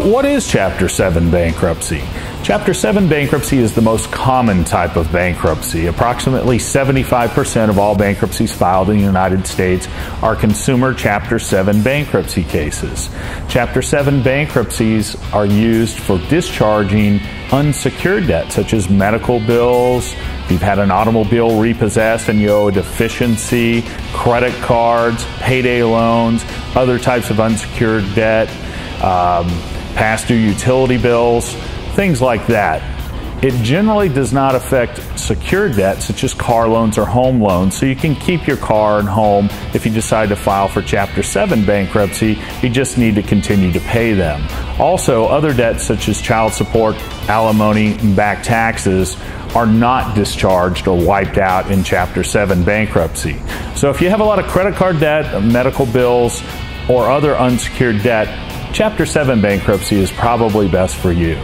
What is Chapter 7 bankruptcy? Chapter 7 bankruptcy is the most common type of bankruptcy. Approximately 75% of all bankruptcies filed in the United States are consumer Chapter 7 bankruptcy cases. Chapter 7 bankruptcies are used for discharging unsecured debt, such as medical bills, if you've had an automobile repossessed and you owe a deficiency, credit cards, payday loans, other types of unsecured debt. Um, past due utility bills, things like that. It generally does not affect secured debt such as car loans or home loans, so you can keep your car and home if you decide to file for Chapter 7 bankruptcy. You just need to continue to pay them. Also, other debts such as child support, alimony, and back taxes are not discharged or wiped out in Chapter 7 bankruptcy. So if you have a lot of credit card debt, medical bills, or other unsecured debt, Chapter 7 bankruptcy is probably best for you.